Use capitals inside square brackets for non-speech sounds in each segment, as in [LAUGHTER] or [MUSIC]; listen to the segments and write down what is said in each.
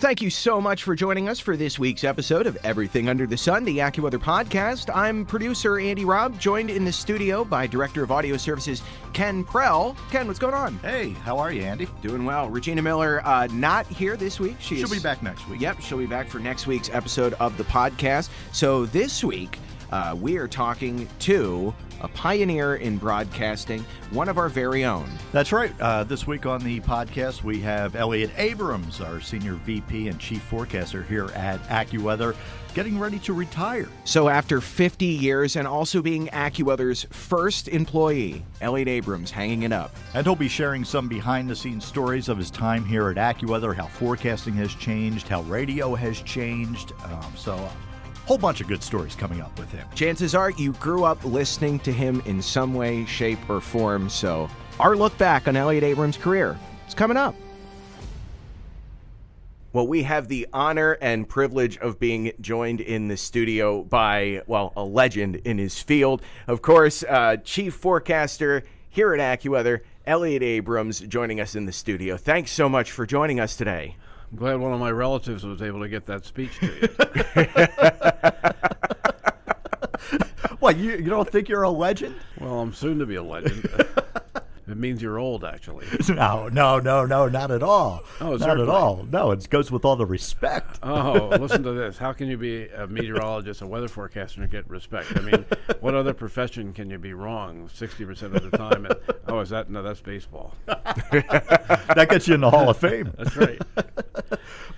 Thank you so much for joining us for this week's episode of Everything Under the Sun, the AccuWeather podcast. I'm producer Andy Robb, joined in the studio by Director of Audio Services Ken Prell. Ken, what's going on? Hey, how are you, Andy? Doing well. Regina Miller, uh, not here this week. She will be back next week. Yep, she'll be back for next week's episode of the podcast. So this week, uh, we are talking to a pioneer in broadcasting, one of our very own. That's right. Uh, this week on the podcast, we have Elliot Abrams, our senior VP and chief forecaster here at AccuWeather, getting ready to retire. So, after 50 years and also being AccuWeather's first employee, Elliot Abrams hanging it up. And he'll be sharing some behind the scenes stories of his time here at AccuWeather, how forecasting has changed, how radio has changed. Um, so, whole bunch of good stories coming up with him. Chances are you grew up listening to him in some way, shape, or form. So, our look back on Elliot Abrams' career is coming up. Well, we have the honor and privilege of being joined in the studio by, well, a legend in his field. Of course, uh, chief forecaster here at AccuWeather, Elliot Abrams, joining us in the studio. Thanks so much for joining us today. I'm glad one of my relatives was able to get that speech to you. [LAUGHS] [LAUGHS] what, you, you don't think you're a legend? Well, I'm soon to be a legend. [LAUGHS] It means you're old, actually. [LAUGHS] No, no, no, no, not at all. Oh, not at all. No, it goes with all the respect. Oh, listen to this. How can you be a meteorologist, a weather forecaster, and get respect? I mean, what other profession can you be wrong 60% of the time? And, oh, is that? No, that's baseball. that gets you in the Hall of Fame. That's right.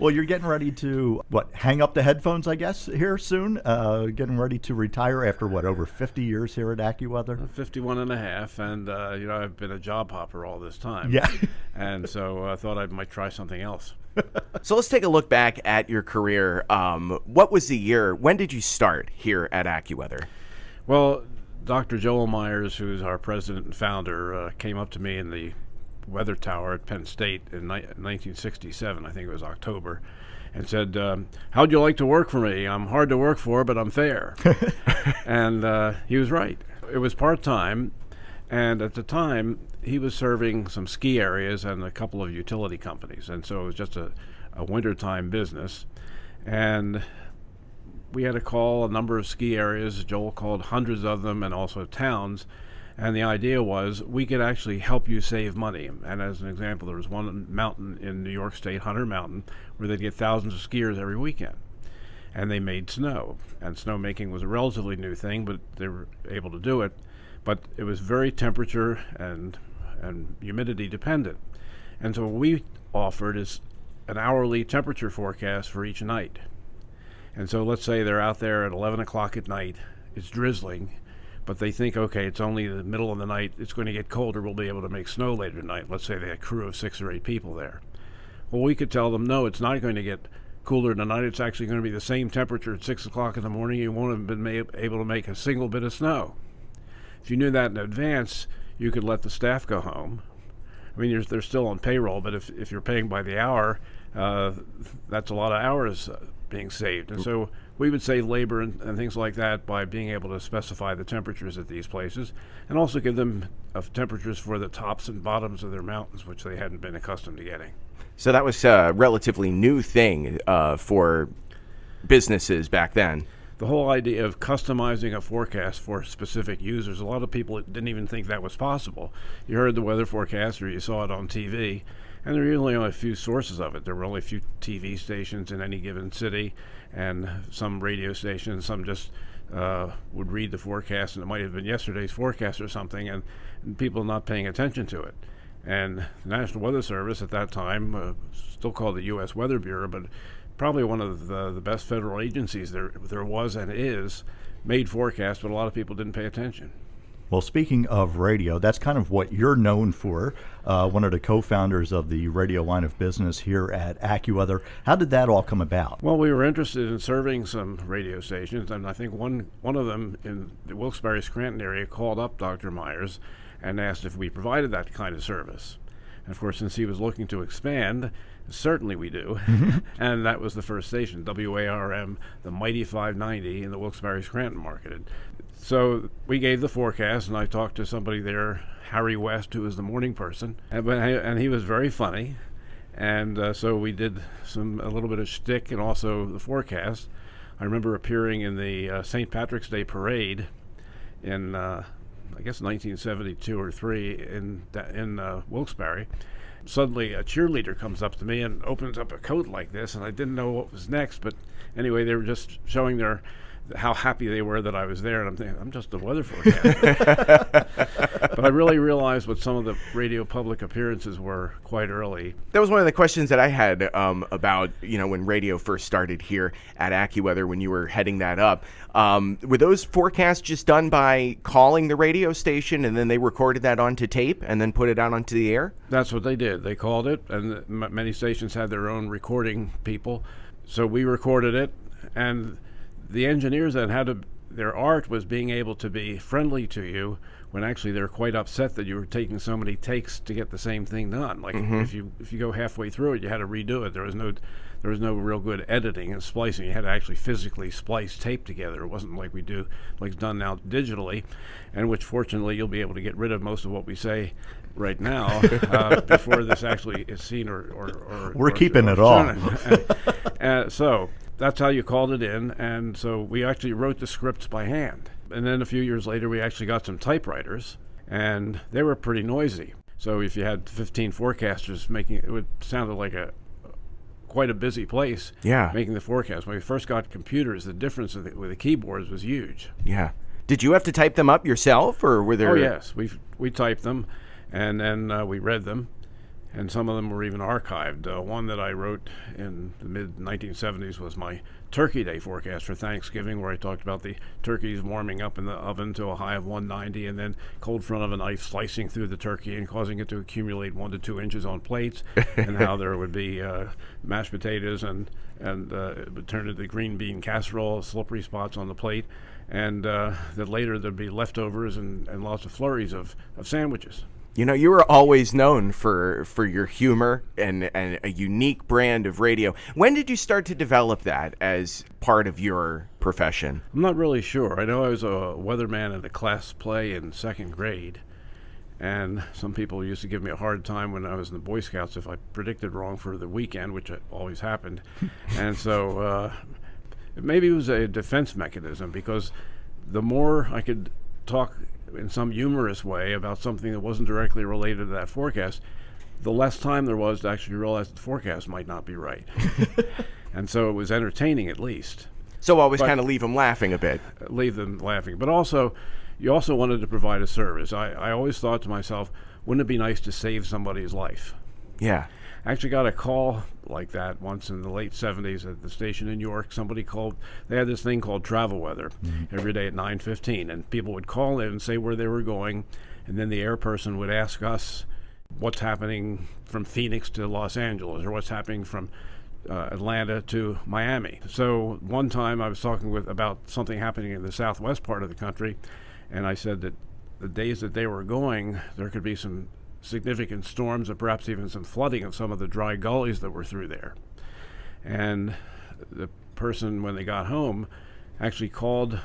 Well, you're getting ready to, what, hang up the headphones, I guess, here soon? Uh, getting ready to retire after, what, over 50 years here at AccuWeather? 51 and a half. And, uh, you know, I've been a job hopper all this time. Yeah. [LAUGHS] and so I thought I might try something else. [LAUGHS] so let's take a look back at your career. Um, what was the year? When did you start here at AccuWeather? Well, Dr. Joel Myers, who's our president and founder, uh, came up to me in the weather tower at Penn State in ni- 1967. I think it was October. And said, um, "How'd you like to work for me? I'm hard to work for, but I'm fair." [LAUGHS] and uh, he was right. It was part time, and at the time, he was serving some ski areas and a couple of utility companies. And so it was just a, a wintertime business. And we had to call a number of ski areas. Joel called hundreds of them and also towns. And the idea was we could actually help you save money. And as an example, there was one mountain in New York State, Hunter Mountain, where they'd get thousands of skiers every weekend. And they made snow. And snowmaking was a relatively new thing, but they were able to do it but it was very temperature and and humidity dependent. And so what we offered is an hourly temperature forecast for each night. And so let's say they're out there at 11 o'clock at night, it's drizzling, but they think, okay, it's only the middle of the night, it's going to get colder, we'll be able to make snow later tonight. Let's say they had a crew of six or eight people there. Well, we could tell them, no, it's not going to get cooler tonight. It's actually going to be the same temperature at 6 o'clock in the morning. You won't have been able to make a single bit of snow. If you knew that in advance, you could let the staff go home. I mean, they're still on payroll, but if, if you're paying by the hour, uh, that's a lot of hours uh, being saved. And so we would save labor and, and, things like that by being able to specify the temperatures at these places and also give them uh, temperatures for the tops and bottoms of their mountains, which they hadn't been accustomed to getting. So that was a relatively new thing uh, for businesses back then the whole idea of customizing a forecast for specific users, a lot of people didn't even think that was possible. You heard the weather forecast or you saw it on TV, and there were usually only a few sources of it. There were only a few TV stations in any given city, and some radio stations. Some just uh, would read the forecast, and it might have been yesterday's forecast or something, and, and people not paying attention to it. And the National Weather Service at that time, uh, still called the U.S. Weather Bureau, but probably one of the, the best federal agencies there there was and is made forecasts, but a lot of people didn't pay attention. Well, speaking of radio, that's kind of what you're known for. Uh, one of the co-founders of the radio line of business here at AccuWeather. How did that all come about? Well, we were interested in serving some radio stations, and I think one one of them in the Wilkes-Barre Scranton area called up Dr. Myers and asked if we provided that kind of service. And of course, since he was looking to expand, Certainly we do. Mm-hmm. [LAUGHS] and that was the first station, WARM, the mighty 590 in the Wilkes-Barre Scranton market. So we gave the forecast, and I talked to somebody there, Harry West, who was the morning person, and, and he was very funny. And uh, so we did some a little bit of shtick and also the forecast. I remember appearing in the uh, St. Patrick's Day parade in uh, I guess 1972 or three in in uh, Wilkes-Barre. Suddenly, a cheerleader comes up to me and opens up a coat like this, and I didn't know what was next. But anyway, they were just showing their how happy they were that I was there, and I'm thinking I'm just a weather forecaster. [LAUGHS] but I really realized what some of the radio public appearances were quite early. That was one of the questions that I had um, about you know when radio first started here at AccuWeather when you were heading that up. Um, were those forecasts just done by calling the radio station and then they recorded that onto tape and then put it out onto the air? That's what they did. They called it, and many stations had their own recording people. So we recorded it, and the engineers then had to their art was being able to be friendly to you when actually they're quite upset that you were taking so many takes to get the same thing done. Like mm-hmm. if you if you go halfway through it, you had to redo it. There was no there was no real good editing and splicing. You had to actually physically splice tape together. It wasn't like we do like it's done now digitally, and which fortunately you'll be able to get rid of most of what we say right now uh, [LAUGHS] before this actually is seen or, or, or we're or, keeping or it all. [LAUGHS] uh, so that's how you called it in. And so we actually wrote the scripts by hand. And then a few years later, we actually got some typewriters, and they were pretty noisy. So if you had 15 forecasters making it, would sounded like a quite a busy place. Yeah, making the forecast. When we first got computers, the difference with the, with the keyboards was huge. Yeah. Did you have to type them up yourself, or were there? Oh yes, we we typed them, and then uh, we read them and some of them were even archived. Uh, one that I wrote in the mid 1970s was my Turkey Day forecast for Thanksgiving, where I talked about the turkeys warming up in the oven to a high of 190, and then cold front of a knife slicing through the turkey and causing it to accumulate one to two inches on plates, [LAUGHS] and how there would be uh, mashed potatoes and and uh, it would turn into green bean casserole, slippery spots on the plate, and uh, that later there'd be leftovers and, and lots of flurries of, of sandwiches. You know, you were always known for for your humor and, and a unique brand of radio. When did you start to develop that as part of your profession? I'm not really sure. I know I was a weatherman at a class play in second grade, and some people used to give me a hard time when I was in the Boy Scouts if I predicted wrong for the weekend, which always happened. [LAUGHS] and so uh, maybe it was a defense mechanism because the more I could talk in some humorous way about something that wasn't directly related to that forecast, the less time there was to actually realize the forecast might not be right. [LAUGHS] and so it was entertaining at least. So always kind of leave them laughing a bit. Leave them laughing. But also, you also wanted to provide a service. I, I always thought to myself, wouldn't it be nice to save somebody's life? Yeah. I actually got a call like that once in the late 70s at the station in York. Somebody called. They had this thing called travel weather mm-hmm. every day at 9:15, and people would call in and say where they were going, and then the air person would ask us what's happening from Phoenix to Los Angeles or what's happening from uh, Atlanta to Miami. So one time I was talking with about something happening in the southwest part of the country, and I said that the days that they were going, there could be some significant storms and perhaps even some flooding of some of the dry gullies that were through there. And the person, when they got home, actually called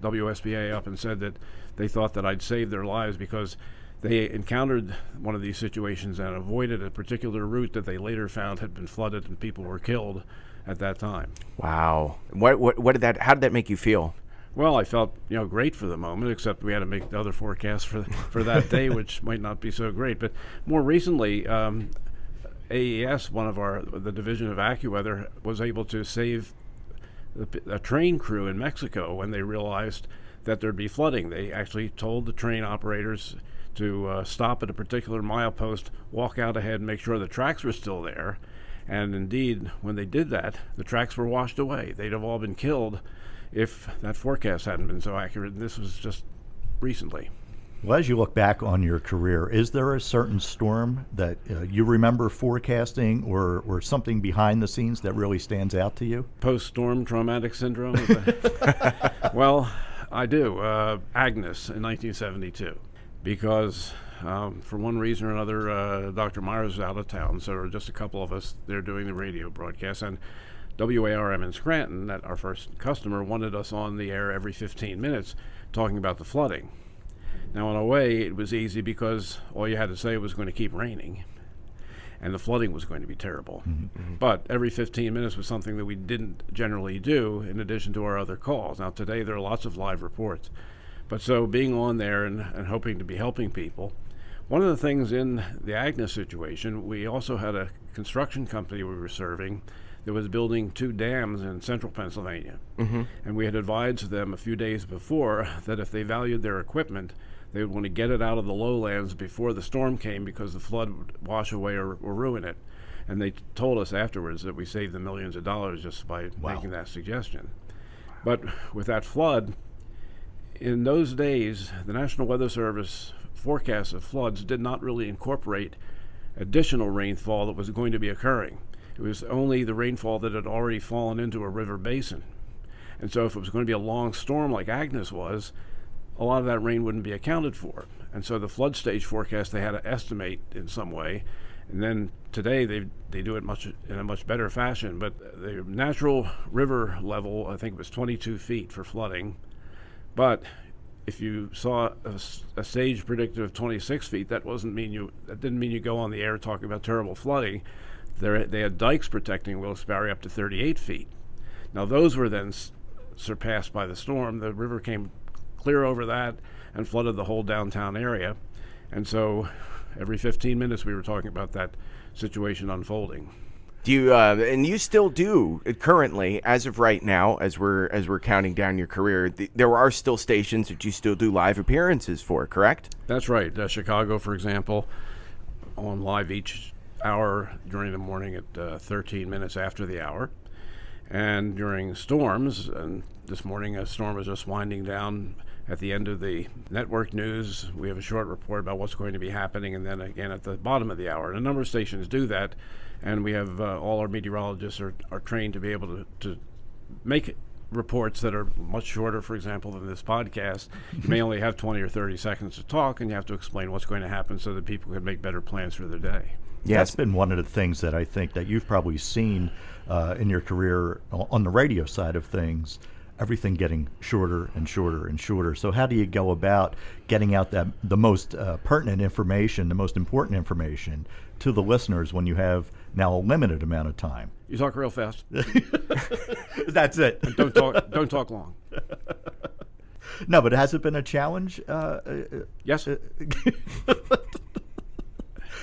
WSBA up and said that they thought that I'd saved their lives because they encountered one of these situations and avoided a particular route that they later found had been flooded and people were killed at that time. Wow. What, what, what did that, how did that make you feel? Well, I felt you know great for the moment, except we had to make the other forecast for for that day, [LAUGHS] which might not be so great. But more recently, um, AES, one of our the division of AccuWeather, was able to save a train crew in Mexico when they realized that there'd be flooding. They actually told the train operators to uh, stop at a particular milepost, walk out ahead, make sure the tracks were still there. And indeed, when they did that, the tracks were washed away. They'd have all been killed if that forecast hadn't been so accurate. And this was just recently. Well, as you look back on your career, is there a certain storm that uh, you remember forecasting or, or something behind the scenes that really stands out to you? Post storm traumatic syndrome? [LAUGHS] well, I do. Uh, Agnes in 1972. Because um, for one reason or another, uh, Dr. Myers was out of town, so just a couple of us there doing the radio broadcast. And WARM in Scranton, that our first customer, wanted us on the air every 15 minutes talking about the flooding. Now, in a way, it was easy because all you had to say was going to keep raining. and the flooding was going to be terrible. Mm-hmm, mm-hmm. But every 15 minutes was something that we didn't generally do in addition to our other calls. Now, today there are lots of live reports. But so being on there and, and hoping to be helping people, one of the things in the Agnes situation, we also had a construction company we were serving that was building two dams in central Pennsylvania. Mm-hmm. And we had advised them a few days before that if they valued their equipment, they would want to get it out of the lowlands before the storm came because the flood would wash away or, or ruin it. And they told us afterwards that we saved them millions of dollars just by Wow. making that suggestion. But with that flood, in those days, the National Weather Service forecasts of floods did not really incorporate additional rainfall that was going to be occurring. It was only the rainfall that had already fallen into a river basin. And so, if it was going to be a long storm like Agnes was, a lot of that rain wouldn't be accounted for. And so, the flood stage forecast they had to estimate in some way. And then today they they do it much in a much better fashion. But the natural river level, I think, was 22 feet for flooding. But if you saw a stage predicted of 26 feet, that wasn't mean you. That didn't mean you go on the air talking about terrible flooding. There, they had dikes protecting Wilkes-Barre up to 38 feet. Now those were then surpassed by the storm. The river came clear over that and flooded the whole downtown area. And so, every 15 minutes, we were talking about that situation unfolding. Do you uh, and you still do uh, currently, as of right now, as we're as we're counting down your career, th- there are still stations that you still do live appearances for, correct? That's right. Uh, Chicago, for example, on live each hour during the morning at uh, 13 minutes after the hour. And during storms, and this morning a storm was just winding down at the end of the network news. We have a short report about what's going to be happening, and then again at the bottom of the hour. And a number of stations do that, and we have uh, all our meteorologists are, are trained to be able to, to make reports that are much shorter, for example, than this podcast. You may [LAUGHS] only have 20 or 30 seconds to talk, and you have to explain what's going to happen so that people can make better plans for their day. Yeah, that's been one of the things that I think that you've probably seen uh, in your career on the radio side of things. Everything getting shorter and shorter and shorter. So how do you go about getting out that the most uh, pertinent information, the most important information to the listeners when you have now a limited amount of time? You talk real fast. [LAUGHS] That's it. Don't talk. don't talk long. no, but has it been a challenge? Uh, uh, Yes. [LAUGHS]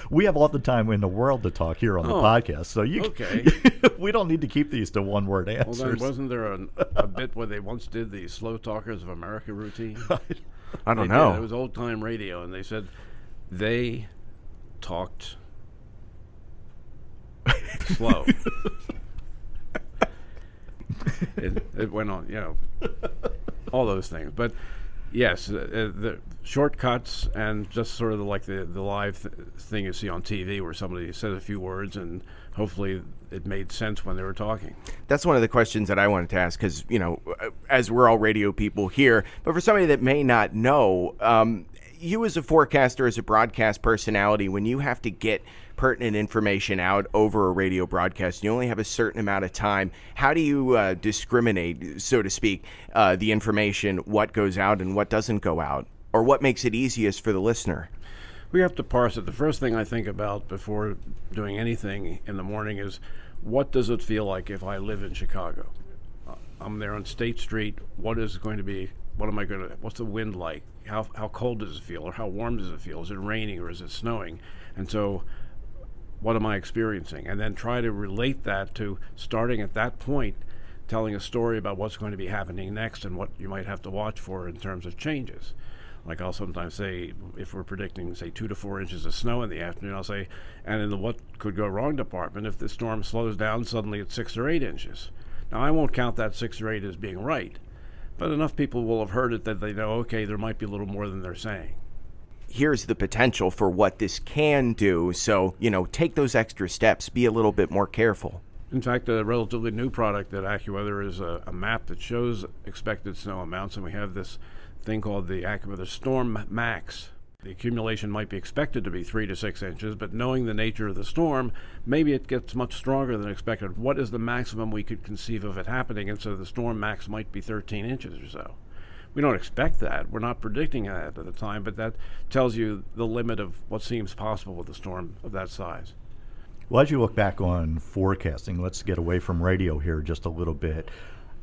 we have all the time in the world to talk here on the Oh, podcast, so you okay. [LAUGHS] we don't need to keep these to one word Well, answers. then, wasn't there an, a bit where they once did the Slow Talkers of America routine? I don't They know. did. It was old time radio, and they said they talked slow. [LAUGHS] it, it went on, you know, all those things. But yes, uh, uh, the shortcuts and just sort of like the the live th- thing you see on TV, where somebody says a few words and hopefully it made sense when they were talking. That's one of the questions that I wanted to ask because, you know, uh, as we're all radio people here, but for somebody that may not know, um, you as a forecaster, as a broadcast personality, when you have to get pertinent information out over a radio broadcast, you only have a certain amount of time. How do you uh, discriminate, so to speak, uh, the information, what goes out and what doesn't go out? Or what makes it easiest for the listener? We have to parse it. The first thing I think about before doing anything in the morning is what does it feel like if I live in Chicago? Uh, I'm there on State Street. What is going to be? What am I going to? What's the wind like? How how cold does it feel, or how warm does it feel? Is it raining or is it snowing? And so, what am I experiencing? And then try to relate that to starting at that point, telling a story about what's going to be happening next and what you might have to watch for in terms of changes. Like I'll sometimes say, if we're predicting, say, two to four inches of snow in the afternoon, I'll say, and in the what could go wrong department, if the storm slows down, suddenly it's six or eight inches. Now, I won't count that six or eight as being right, but enough people will have heard it that they know, okay, there might be a little more than they're saying. Here's the potential for what this can do. So, you know, take those extra steps, be a little bit more careful. In fact, a relatively new product at AccuWeather is a, a map that shows expected snow amounts, and we have this thing called the AccuWeather Storm Max. The accumulation might be expected to be three to six inches, but knowing the nature of the storm, maybe it gets much stronger than expected. What is the maximum we could conceive of it happening? And so the storm max might be 13 inches or so. We don't expect that. We're not predicting that at the time, but that tells you the limit of what seems possible with a storm of that size. Well, as you look back on forecasting, let's get away from radio here just a little bit.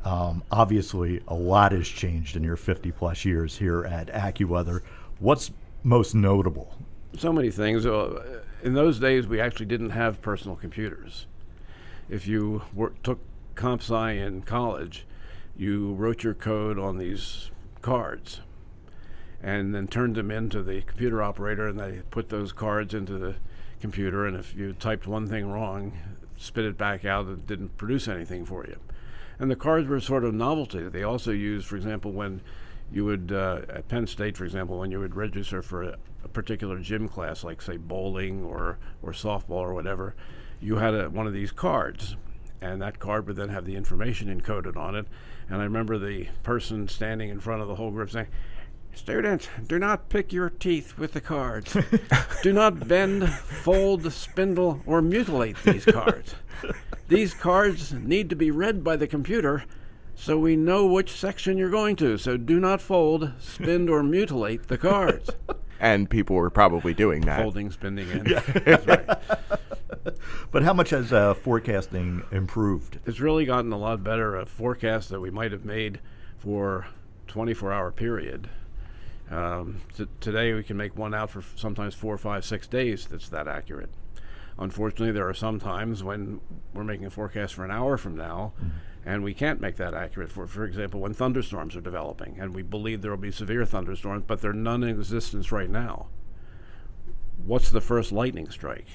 Um, obviously, a lot has changed in your 50 plus years here at AccuWeather. What's most notable? So many things. Uh, in those days, we actually didn't have personal computers. If you were, took comp sci in college, you wrote your code on these cards and then turned them into the computer operator, and they put those cards into the computer. And if you typed one thing wrong, spit it back out and didn't produce anything for you. And the cards were sort of novelty. They also used, for example, when you would, uh, at Penn State, for example, when you would register for a, a, particular gym class, like, say, bowling or, or softball or whatever, you had a, one of these cards. And that card would then have the information encoded on it. And I remember the person standing in front of the whole group saying, Students, do not pick your teeth with the cards. [LAUGHS] do not bend, fold, spindle, or mutilate these cards. These cards need to be read by the computer so we know which section you're going to. So do not fold, spin, or mutilate the cards. [LAUGHS] And people were probably doing that. Folding, spinning, in. Yeah. [LAUGHS] That's right. [LAUGHS] But how much has uh, forecasting improved? It's really gotten a lot better. A forecast that we might have made for 24 hour period. Um, t- today we can make one out for sometimes four, five, six days that's that accurate. Unfortunately, there are some times when we're making a forecast for an hour from now, mm-hmm. and we can't make that accurate. For for example, when thunderstorms are developing, and we believe there will be severe thunderstorms, but they're none in existence right now. What's the first lightning strike?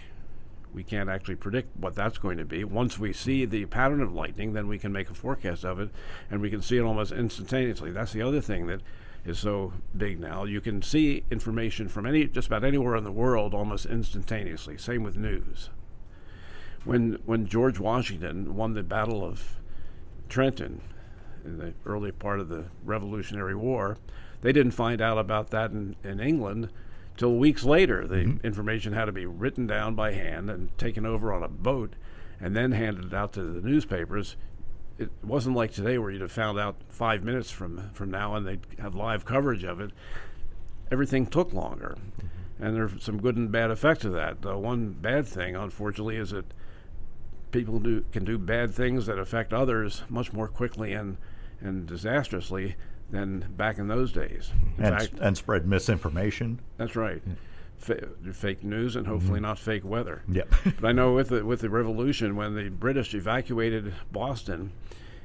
We can't actually predict what that's going to be. Once we see the pattern of lightning, then we can make a forecast of it, and we can see it almost instantaneously. That's the other thing that is so big now. You can see information from any just about anywhere in the world almost instantaneously. Same with news. When when George Washington won the Battle of Trenton in the early part of the Revolutionary War, they didn't find out about that in, in England till weeks later. The mm-hmm. information had to be written down by hand and taken over on a boat and then handed out to the newspapers it wasn't like today where you'd have found out five minutes from from now and they'd have live coverage of it. Everything took longer, mm-hmm. and there's some good and bad effects of that. The one bad thing, unfortunately, is that people do can do bad things that affect others much more quickly and and disastrously than back in those days. In and, fact, and spread misinformation. That's right. Yeah fake news and hopefully mm-hmm. not fake weather. Yep. [LAUGHS] but I know with the with the revolution, when the British evacuated Boston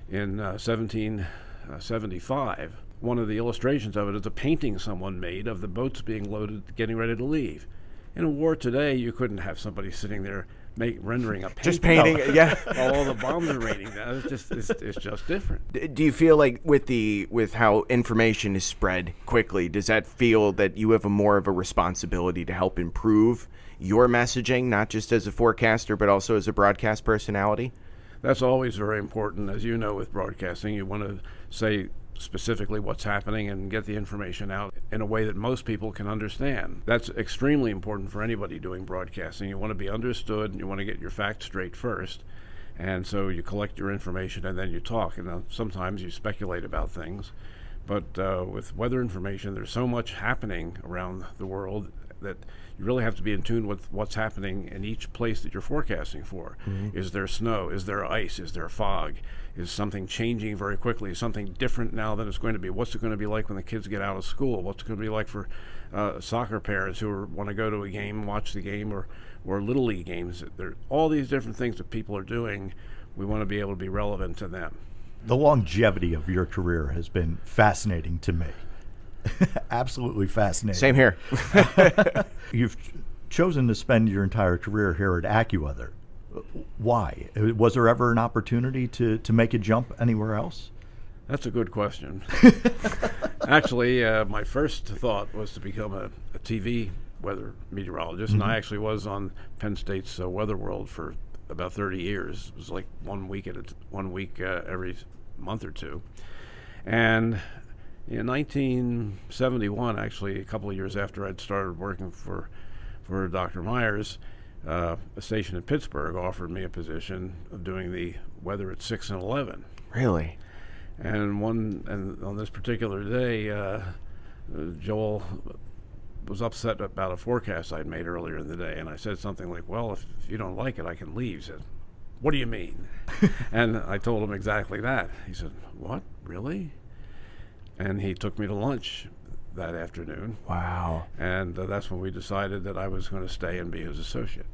in uh, 1775, uh, one of the illustrations of it is a painting someone made of the boats being loaded, getting ready to leave. In a war today, you couldn't have somebody sitting there make rendering a painting. Just painting, yeah. [LAUGHS] all the bombs are raining. It's just it's, it's just different. Do you feel like with the with how information is spread quickly, does that feel that you have a more of a responsibility to help improve your messaging, not just as a forecaster, but also as a broadcast personality? That's always very important, as you know, with broadcasting. You want to say specifically what's happening and get the information out in a way that most people can understand. That's extremely important for anybody doing broadcasting. You want to be understood and you want to get your facts straight first. And so you collect your information and then you talk. And sometimes you speculate about things. But uh, with weather information, there's so much happening around the world that you really have to be in tune with what's happening in each place that you're forecasting for. Mm-hmm. Is there snow? Is there ice? Is there fog? Is something changing very quickly? Is something different now than it's going to be? What's it going to be like when the kids get out of school? What's it going to be like for uh, soccer parents who want to go to a game, watch the game, or or little league games? There, are all these different things that people are doing. We want to be able to be relevant to them. The longevity of your career has been fascinating to me. [LAUGHS] Absolutely fascinating. Same here. [LAUGHS] [LAUGHS] You've chosen to spend your entire career here at AccuWeather. Why? Was there ever an opportunity to, to make a jump anywhere else? That's a good question. actually, uh, my first thought was to become a, a TV weather meteorologist, mm-hmm. and I mm-hmm. actually was on Penn State's uh, Weather World for about 30 years. It was like one week at a t- one week uh, every month or two, and in 1971, actually, a couple of years after I'd started working for for Dr. Myers, uh, a station in Pittsburgh offered me a position of doing the weather at six and eleven. Really? And one and on this particular day, uh, Joel was upset about a forecast I'd made earlier in the day, and I said something like, "Well, if, if you don't like it, I can leave." He said, "What do you mean?" [LAUGHS] and I told him exactly that. He said, "What? Really?" And he took me to lunch that afternoon, Wow. and uh, that's when we decided that I was going to stay and be his associate.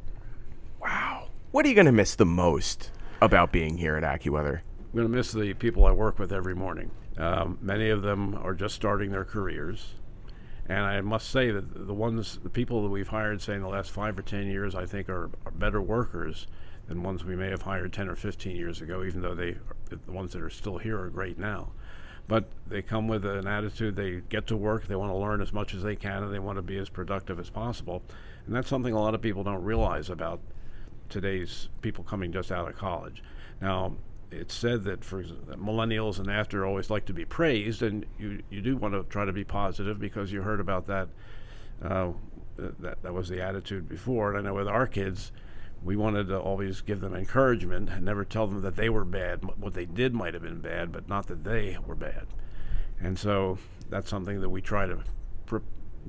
Wow. What are you going to miss the most about being here at AccuWeather? I'm going to miss the people I work with every morning. Um, many of them are just starting their careers. And I must say that the ones, the people that we've hired, say in the last five or ten years, I think are, are better workers than ones we may have hired ten or fifteen years ago. Even though they, the ones that are still here are great now, but they come with an attitude. They get to work. They want to learn as much as they can, and they want to be as productive as possible. And that's something a lot of people don't realize about today's people coming just out of college. Now, it's said that for that millennials and after always like to be praised, and you you do want to try to be positive because you heard about that. Uh, that that was the attitude before, and I know with our kids, we wanted to always give them encouragement and never tell them that they were bad. What they did might have been bad, but not that they were bad. And so that's something that we try to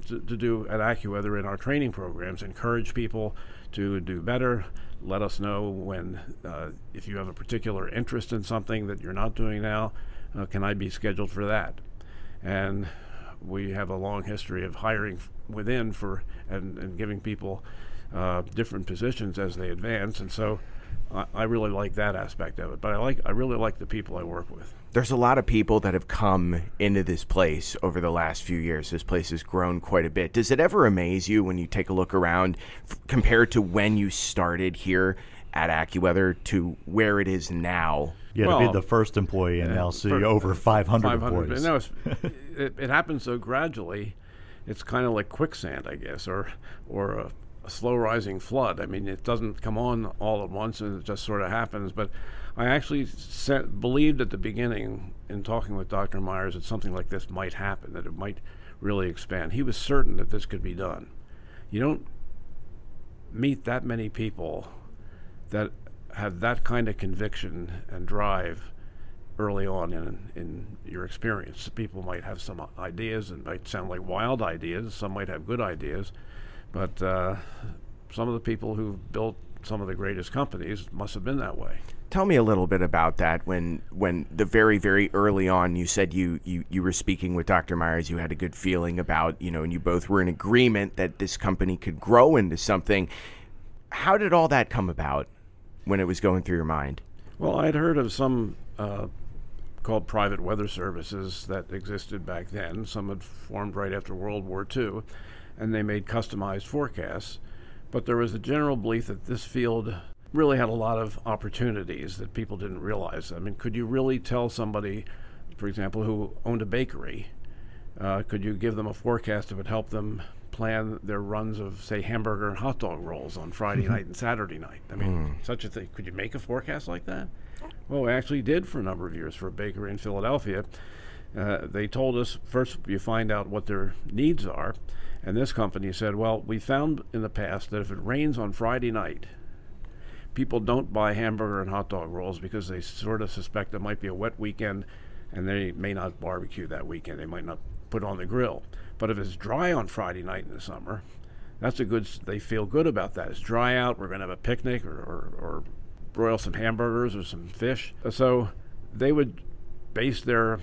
to, to do at AccuWeather in our training programs. Encourage people to do better. Let us know when uh, if you have a particular interest in something that you're not doing now. Uh, can I be scheduled for that? And we have a long history of hiring within for and, and giving people uh, different positions as they advance. And so I, I really like that aspect of it. But I like I really like the people I work with. There's a lot of people that have come into this place over the last few years. This place has grown quite a bit. Does it ever amaze you when you take a look around f- compared to when you started here at AccuWeather to where it is now? Yeah, to be the first employee and now see for- over 500, 500 employees. No, it, it happens so gradually. It's kind of like quicksand, I guess, or or a, a slow rising flood. I mean, it doesn't come on all at once, and it just sort of happens. But I actually believed at the beginning in talking with Dr. Myers that something like this might happen, that it might really expand. He was certain that this could be done. You don't meet that many people that have that kind of conviction and drive early on in in your experience. People might have some ideas and might sound like wild ideas. Some might have good ideas, but uh, some of the people who built some of the greatest companies must have been that way. Tell me a little bit about that. When when the very very early on, you said you you you were speaking with Dr. Myers. You had a good feeling about you know, and you both were in agreement that this company could grow into something. How did all that come about when it was going through your mind? Well, I'd heard of some uh, called private weather services that existed back then. Some had formed right after World War II, and they made customized forecasts. But there was a general belief that this field really had a lot of opportunities that people didn't realize. I mean, could you really tell somebody, for example, who owned a bakery, uh, could you give them a forecast that would help them plan their runs of, say, hamburger and hot dog rolls on Friday night and Saturday night? I mean, such a thing. Could you make a forecast like that? Well, we actually did for a number of years for a bakery in Philadelphia. Uh, they told us first you find out what their needs are, and this company said, "Well, we found in the past that if it rains on Friday night, people don't buy hamburger and hot dog rolls because they sort of suspect it might be a wet weekend, and they may not barbecue that weekend. They might not put on the grill. But if it's dry on Friday night in the summer, that's a good. They feel good about that. It's dry out. We're going to have a picnic or, or, or broil some hamburgers or some fish. So they would base their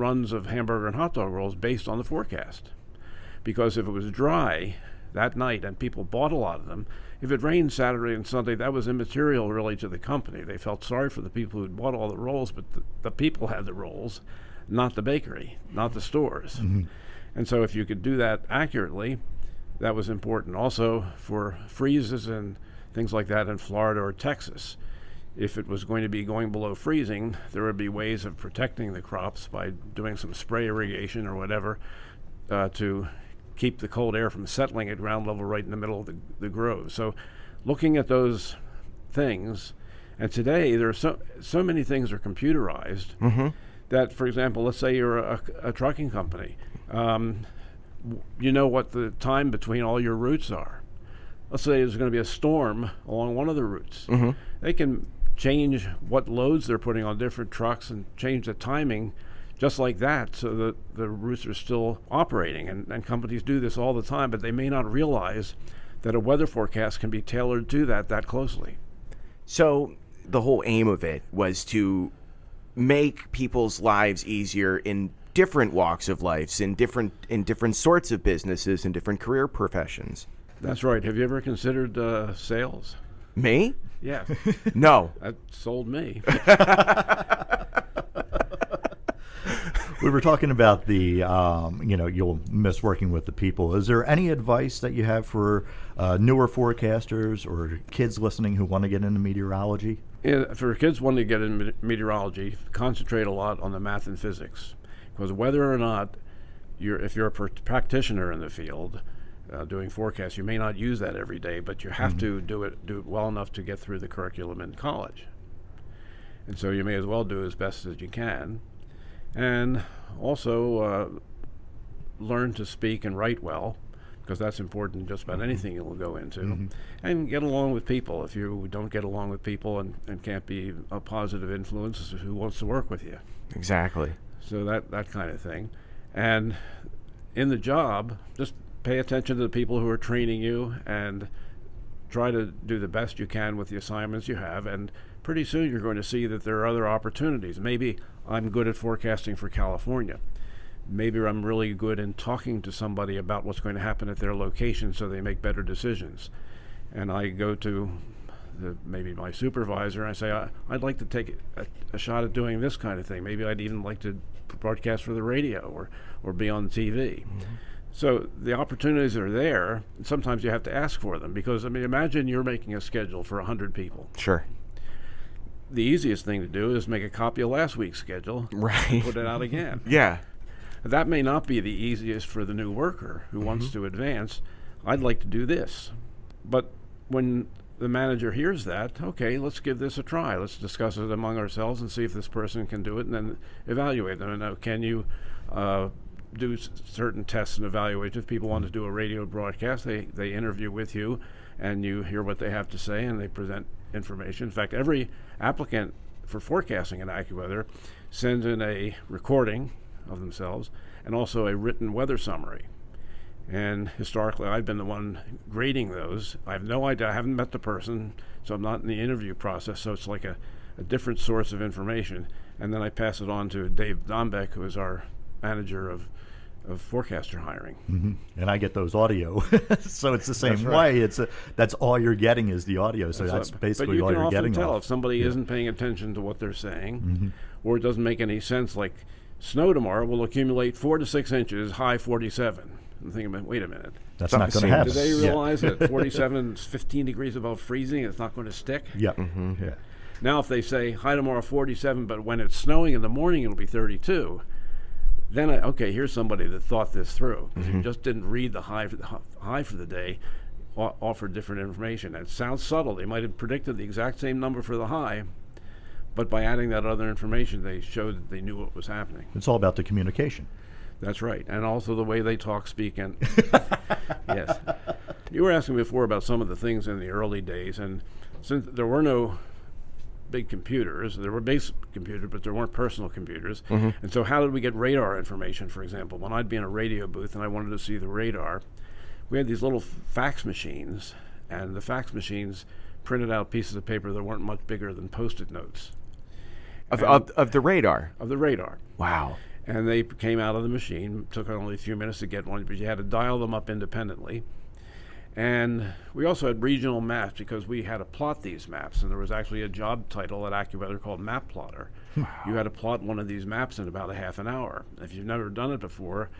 runs of hamburger and hot dog rolls based on the forecast. Because if it was dry that night and people bought a lot of them, if it rained Saturday and Sunday, that was immaterial really to the company. They felt sorry for the people who'd bought all the rolls, but the, the people had the rolls, not the bakery, not the stores. Mm-hmm. And so if you could do that accurately, that was important. Also for freezes and things like that in Florida or Texas. If it was going to be going below freezing, there would be ways of protecting the crops by doing some spray irrigation or whatever uh, to keep the cold air from settling at ground level right in the middle of the, the grove. So, looking at those things, and today there are so so many things are computerized that, for example, let's say you're a, a trucking company, um, you know what the time between all your routes are. Let's say there's going to be a storm along one of the routes. They can change what loads they're putting on different trucks and change the timing just like that, so that the routes are still operating. And, and companies do this all the time, but they may not realize that a weather forecast can be tailored to that that closely. So the whole aim of it was to make people's lives easier in different walks of life, in different in different sorts of businesses, in different career professions. That's right. Have you ever considered uh, sales? Me? Yeah, [LAUGHS] No. that sold me. [LAUGHS] [LAUGHS] We were talking about the, um, you know, you'll miss working with the people. Is there any advice that you have for uh, newer forecasters or kids listening who want to get into meteorology? Yeah, for kids wanting to get into meteorology, concentrate a lot on the math and physics, because whether or not you're, if you're a pr- practitioner in the field uh, doing forecasts, you may not use that every day, but you have to do it do it well enough to get through the curriculum in college. And so you may as well do as best as you can, and also uh, learn to speak and write well because that's important in just about anything you'll go into. And get along with people. If you don't get along with people and, and can't be a positive influence, who wants to work with you? Exactly. So that, that kind of thing. And in the job, just pay attention to the people who are training you and try to do the best you can with the assignments you have. And pretty soon you're going to see that there are other opportunities. Maybe I'm good at forecasting for California. Maybe I'm really good in talking to somebody about what's going to happen at their location so they make better decisions. And I go to the, maybe my supervisor and I say, I, I'd like to take a, a shot at doing this kind of thing. Maybe I'd even like to broadcast for the radio or, or be on TV. Mm-hmm. So the opportunities are there. and Sometimes you have to ask for them because, I mean, imagine you're making a schedule for 100 people. Sure. The easiest thing to do is make a copy of last week's schedule, Right. put it out again. [LAUGHS] Yeah. That may not be the easiest for the new worker who wants to advance. I'd like to do this. But when the manager hears that, okay, let's give this a try. Let's discuss it among ourselves and see if this person can do it and then evaluate them. And now, can you uh, do certain tests and evaluations? If people want to do a radio broadcast, they, they interview with you and you hear what they have to say and they present information. In fact, every applicant for forecasting in AccuWeather sends in a recording of themselves and also a written weather summary. And historically, I've been the one grading those. I have no idea. I haven't met the person, so I'm not in the interview process. So it's like a, a different source of information. And then I pass it on to Dave Dombek, who is our manager of, of forecaster hiring. hmm And I get those audio, [LAUGHS] so it's the same right. way. It's a, that's all you're getting is the audio. So that's, So- basically but you all can you're often getting. tell off. if somebody isn't paying attention to what they're saying, or it doesn't make any sense. Like snow tomorrow will accumulate four to six inches, high 47. I'm thinking, about, wait a minute. That's Something not going to happen. Do they Yeah. realize that [LAUGHS] 47 is 15 degrees above freezing? It's not going to stick. Yeah. Mm-hmm. Yeah. Now, if they say high tomorrow 47, but when it's snowing in the morning it'll be 32, then I, okay, here's somebody that thought this through. You just didn't read the high for the, high for the day, o- offered different information. It sounds subtle. They might have predicted the exact same number for the high, but by adding that other information, they showed that they knew what was happening. It's all about the communication. That's right, and also the way they talk, speak, and [LAUGHS] yes. You were asking before about some of the things in the early days, and since there were no big computers, there were basic computers, but there weren't personal computers. Mm-hmm. And so, how did we get radar information? For example, when I'd be in a radio booth and I wanted to see the radar, we had these little fax machines, and the fax machines printed out pieces of paper that weren't much bigger than post-it notes Of, of, of the radar. of the radar. Wow. and they came out of the machine. Took only a few minutes to get one, but you had to dial them up independently. And we also had regional maps because we had to plot these maps, and there was actually a job title at AccuWeather called Map Plotter. You had to plot one of these maps in about a half an hour. If you've never done it before,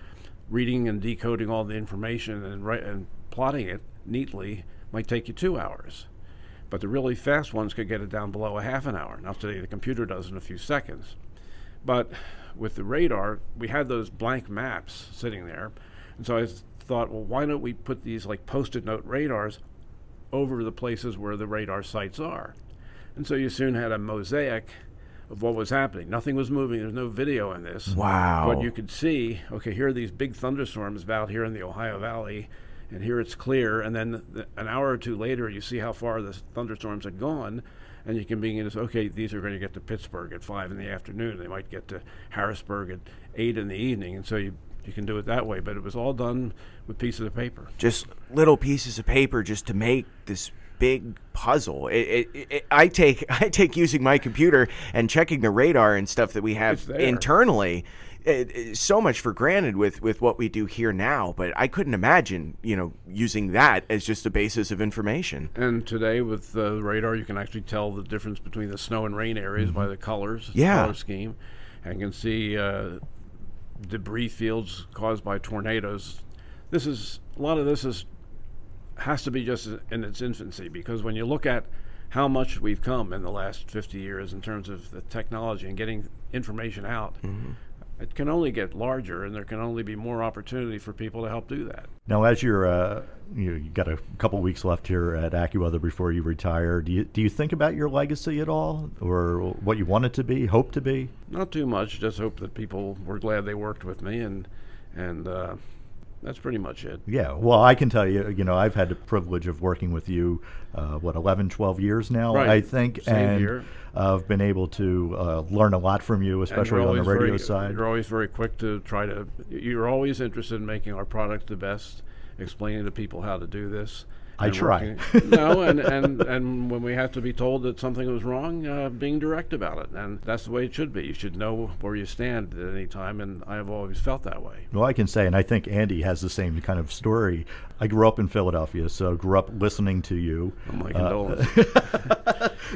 reading and decoding all the information and and plotting it neatly might take you two hours. But the really fast ones could get it down below a half an hour. Now today the computer does in a few seconds. But with the radar, we had those blank maps sitting there. And so I thought, well, why don't we put these like post it note radars over the places where the radar sites are? And so you soon had a mosaic of what was happening. Nothing was moving, there's no video in this. Wow. But you could see, okay, here are these big thunderstorms out here in the Ohio Valley, and here it's clear. And then th- an hour or two later, you see how far the thunderstorms had gone, and you can begin to say, okay, these are going to get to Pittsburgh at five in the afternoon. They might get to Harrisburg at eight in the evening, and so you you can do it that way. But it was all done with pieces of paper. just little pieces of paper just to make this big puzzle. It, it, it, I take [LAUGHS] I take using my computer and checking the radar and stuff that we have internally. It, it- so much for granted with with what we do here now, but I couldn't imagine you know using that as just a basis of information. And today, with the radar, you can actually tell the difference between the snow and rain areas mm-hmm. by the colors, Yeah. color scheme, and you can see uh, debris fields caused by tornadoes. This is a lot of this is has to be just in its infancy because when you look at how much we've come in the last 50 years in terms of the technology and getting information out, mm-hmm. It can only get larger, and there can only be more opportunity for people to help do that. Now, as you're, uh, you, know, you got a couple weeks left here at AccuWeather before you retire. Do you do you think about your legacy at all, or what you want it to be, hope to be? Not too much. Just hope that people were glad they worked with me, and and uh, that's pretty much it. Yeah, well, I can tell you, you know, I've had the privilege of working with you, uh, what, 11, 12 years now, Right. I think, Same and here. I've been able to uh, learn a lot from you, especially on the radio very, side. You're always very quick to try to. You're always interested in making our product the best, explaining to people how to do this. I try. [LAUGHS] no, and, and and when we have to be told that something was wrong, uh, being direct about it, and that's the way it should be. You should know where you stand at any time, and I've always felt that way. Well, I can say, and I think Andy has the same kind of story. I grew up in Philadelphia, so grew up listening to you. Oh, my Uh, condolences.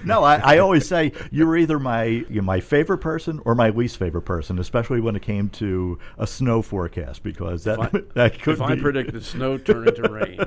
[LAUGHS] no, I, I always say you were either my you know, my favorite person or my least favorite person, especially when it came to a snow forecast, because that If I- [LAUGHS] that could if I predicted snow turn into rain,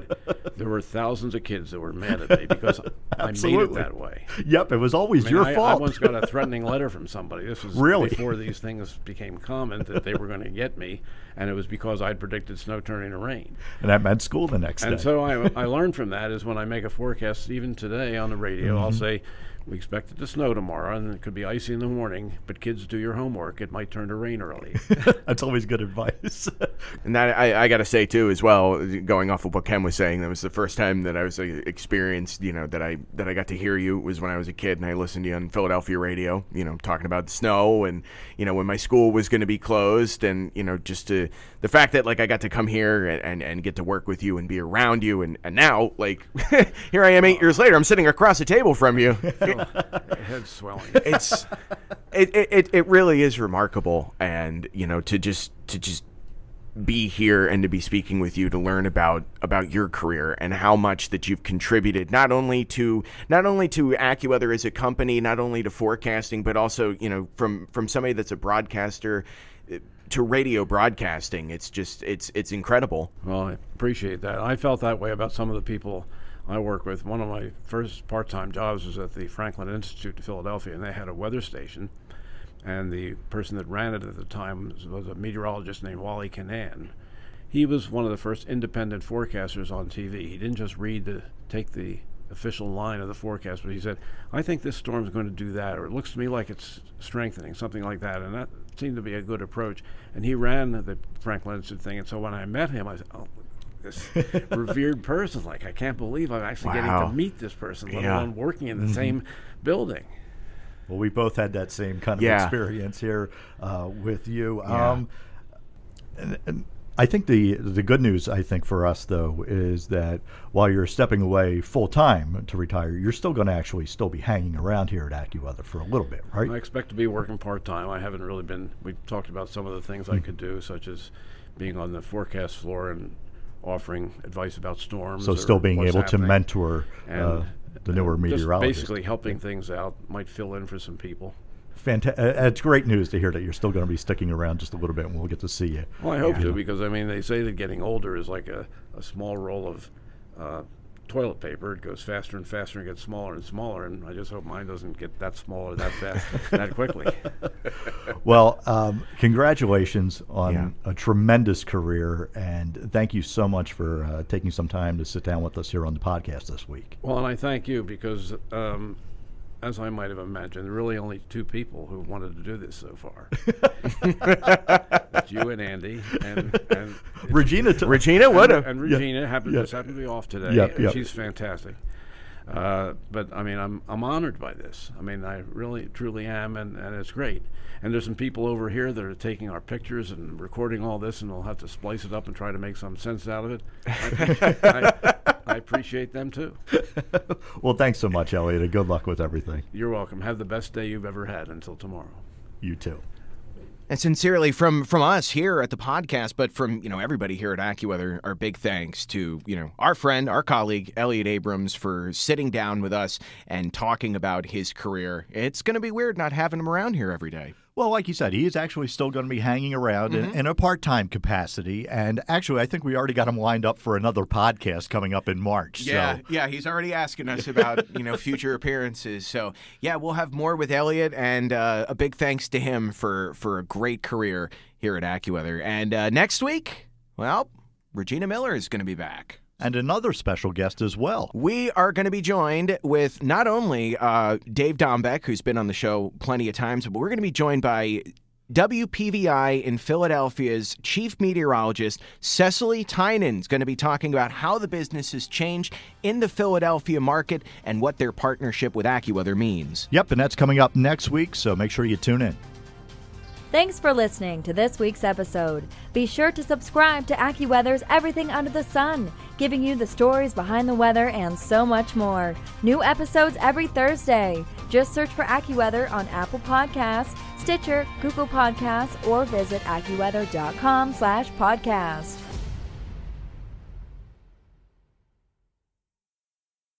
there were thousands of kids that were mad at me because [LAUGHS] I made it that way. Yep, it was always I mean, your I, fault. I once got a [LAUGHS] threatening letter from somebody. This was Really? before these things became common that they were going to get me, and it was because I'd predicted snow turning to rain. and that meant school the next And day. so I, I learned from that is when I make a forecast, even today on the radio, I'll Mm-hmm. say, we expect it to snow tomorrow, and it could be icy in the morning, but kids do your homework. It might turn to rain early. [LAUGHS] That's always good advice. [LAUGHS] And that I, I got to say too, as well, going off of what Ken was saying, that was the first time that I was uh, experienced, you know, that I that I got to hear you was when I was a kid and I listened to you on Philadelphia radio, you know, talking about the snow and you know when my school was going to be closed and you know just to the fact that like I got to come here and, and, and get to work with you and be around you and, and now like [LAUGHS] here I am eight years later, I'm sitting across the table from you. [LAUGHS] [LAUGHS] Head swelling. it's it, it, it, really is remarkable and you know to just to just be here and to be speaking with you to learn about about your career and how much that you've contributed not only to not only to AccuWeather as a company not only to forecasting but also you know from from somebody that's a broadcaster to radio broadcasting it's just it's it's incredible Well, I appreciate that. I felt that way about some of the people I work with. One of my first part-time jobs was at the Franklin Institute in Philadelphia, and they had a weather station. And the person that ran it at the time was, a meteorologist named Wally Kinnear. He was one of the first independent forecasters on TV. He didn't just read the take the official line of the forecast, but he said, "I think this storm's going to do that," or "It looks to me like it's strengthening," something like that. And that seemed to be a good approach. And he ran the Franklin Institute thing. And so when I met him, I said, "Oh, this [LAUGHS] revered person. Like, I can't believe I'm actually getting to meet this person, let Yeah. alone working in the same building. Well, we both had that same kind of Yeah. experience here uh, with you. Yeah. Um, and, and I think the the good news, I think, for us though, is that while you're stepping away full time to retire, you're still going to actually still be hanging around here at AccuWeather for a little bit, right? I expect to be working part time. I haven't really been. We talked about some of the things Hmm. I could do, such as being on the forecast floor and offering advice about storms. so still being able to mentor and uh, the newer meteorologists. Basically, helping things out might fill in for some people. Fanta- uh, it's great news to hear that you're still going to be sticking around just a little bit, and we'll get to see you. Well, I hope you to because I mean they say that getting older is like a, a small roll of uh, toilet paper. It goes faster and faster and gets smaller and smaller. And I just hope mine doesn't get that smaller that fast [LAUGHS] that quickly. Well, um, congratulations on Yeah. a tremendous career, and thank you so much for uh, taking some time to sit down with us here on the podcast this week. Well, and I thank you because, um, as I might have imagined, there are really only two people who wanted to do this so far. [LAUGHS] it's you and Andy, and, and Regina, Regina what and, and Regina happened yeah. just happened to be off today. Yep, yep. She's fantastic. Uh, but I mean, I'm I'm honored by this. I mean, I really truly am, and, and it's great. And there's some people over here that are taking our pictures and recording all this, and we'll have to splice it up and try to make some sense out of it. I, I, I appreciate them too. [LAUGHS] well, thanks so much, Elliot, and good luck with everything. You're welcome. Have the best day you've ever had until tomorrow. You too. And sincerely from from us here at the podcast, but from you know everybody here at AccuWeather, our big thanks to you know our friend, our colleague Elliot Abrams for sitting down with us and talking about his career. It's going to be weird not having him around here every day. Well, like you said, he is actually still going to be hanging around mm-hmm. in, in, a part time capacity. And actually, I think we already got him lined up for another podcast coming up in March. Yeah, so. yeah, he's already asking us about you know future appearances. So yeah, we'll have more with Elliot, and uh, a big thanks to him for for a great career here at AccuWeather. And uh, next week, well, Regina Miller is going to be back and another special guest as well. We are going to be joined with not only uh, Dave Dombek, who's been on the show plenty of times, but we're going to be joined by WPVI in Philadelphia's chief meteorologist, Cecily Tynan, is going to be talking about how the business has changed in the Philadelphia market and what their partnership with AccuWeather means. Yep, and that's coming up next week, so make sure you tune in. Thanks for listening to this week's episode. Be sure to subscribe to AccuWeather's Everything Under the Sun, giving you the stories behind the weather and so much more. New episodes every Thursday. Just search for AccuWeather on Apple Podcasts, Stitcher, Google Podcasts, or visit AccuWeather.com slash podcast.